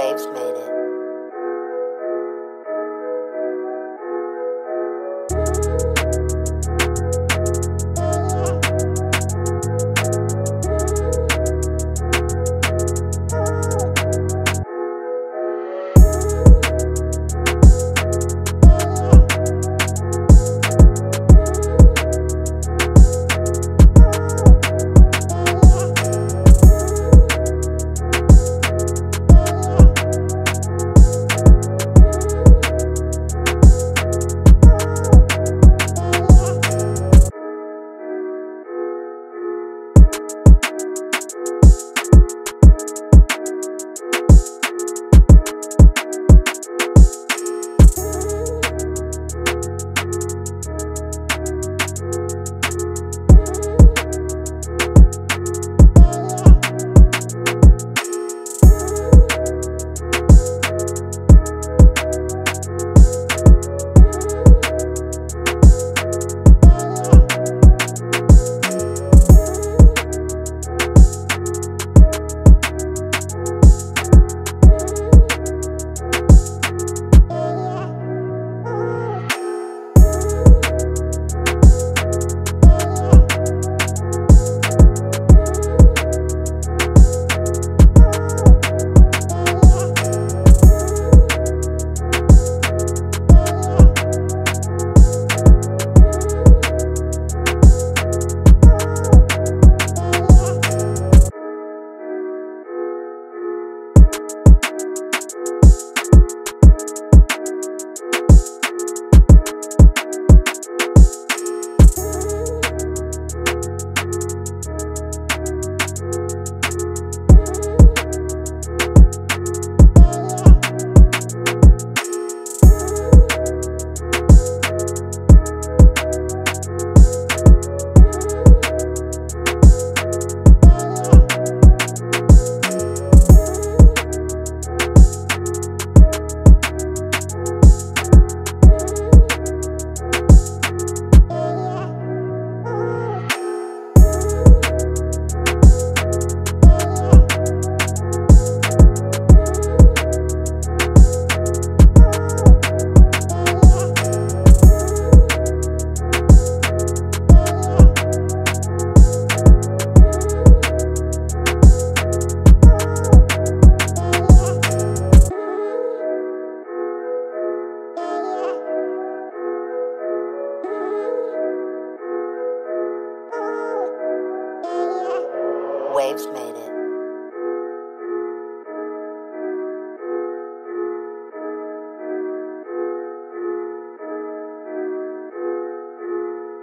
Waves made it. waves made it.